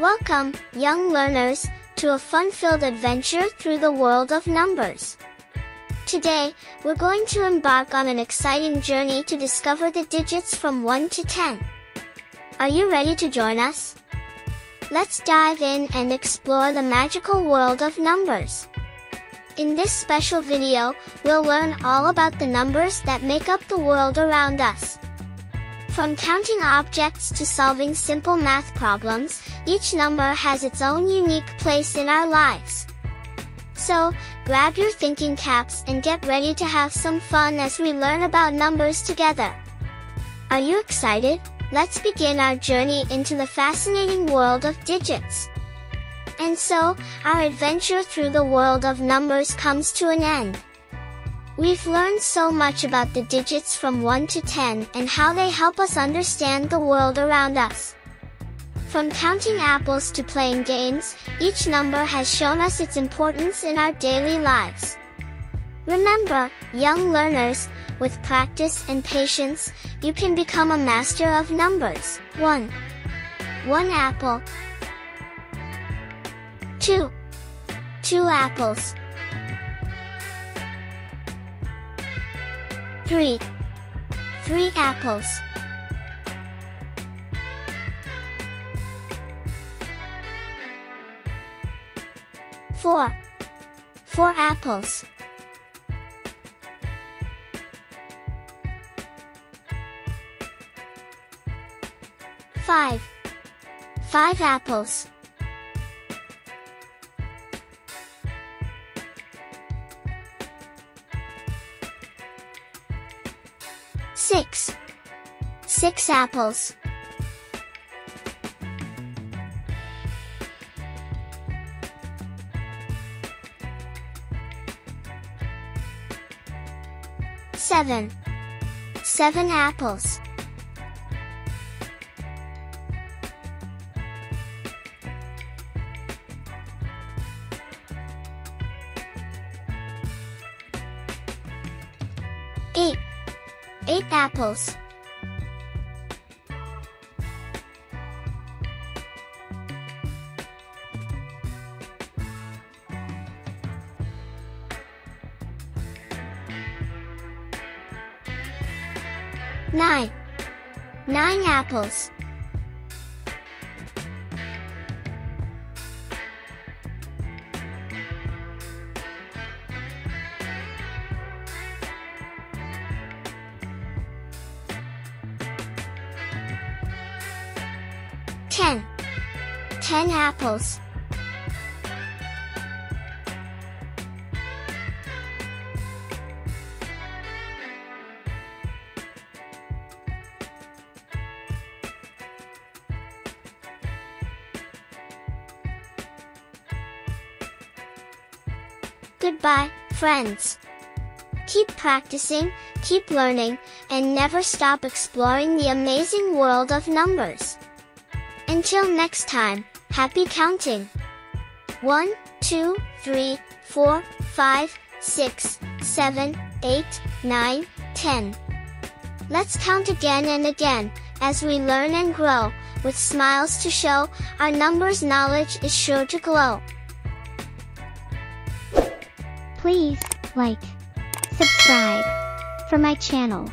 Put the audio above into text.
Welcome, young learners, to a fun-filled adventure through the world of numbers. Today, we're going to embark on an exciting journey to discover the digits from 1 to 10. Are you ready to join us? Let's dive in and explore the magical world of numbers. In this special video, we'll learn all about the numbers that make up the world around us. From counting objects to solving simple math problems, each number has its own unique place in our lives. So, grab your thinking caps and get ready to have some fun as we learn about numbers together. Are you excited? Let's begin our journey into the fascinating world of digits. And so, our adventure through the world of numbers comes to an end. We've learned so much about the digits from 1 to 10 and how they help us understand the world around us. From counting apples to playing games, each number has shown us its importance in our daily lives. Remember, young learners, with practice and patience, you can become a master of numbers. 1. 1 apple. 2. 2 apples. 3. 3 apples. 4. 4 apples. 5. 5 apples. Six. Six apples. Seven. Seven apples. Eight. Eight apples. Nine. Nine apples. Ten. Ten apples. Goodbye, friends. Keep practicing, keep learning, and never stop exploring the amazing world of numbers. Until next time, happy counting! 1, 2, 3, 4, 5, 6, 7, 8, 9, 10. Let's count again and again, as we learn and grow, with smiles to show, our numbers knowledge is sure to glow. Please, like, subscribe for my channel.